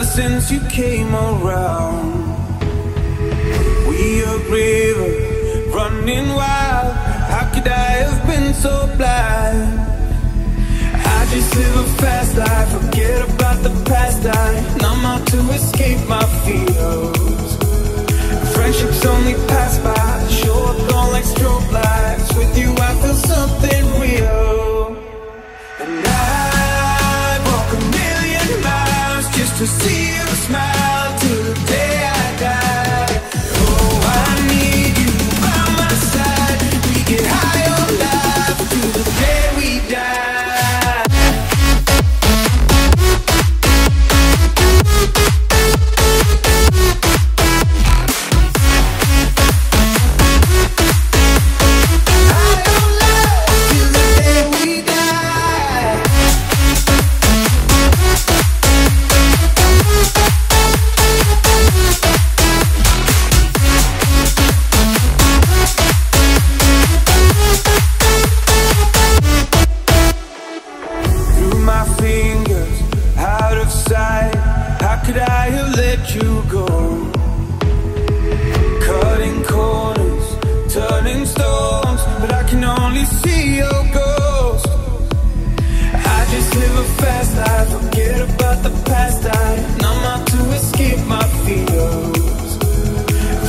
ever since you came around. We a river running wild. How could I have been so blind? I just live a fast life, forget about the past. I numb out to escape my fears. Friendships only pass by, to see you smile I just live a fast life, forget about the past. I out to escape my fears.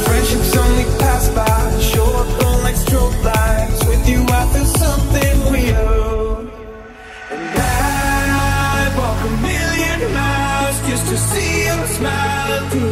Friendships only pass by, show up like strobe lights. With you, I feel something real. And I'd walk a million miles just to see smile through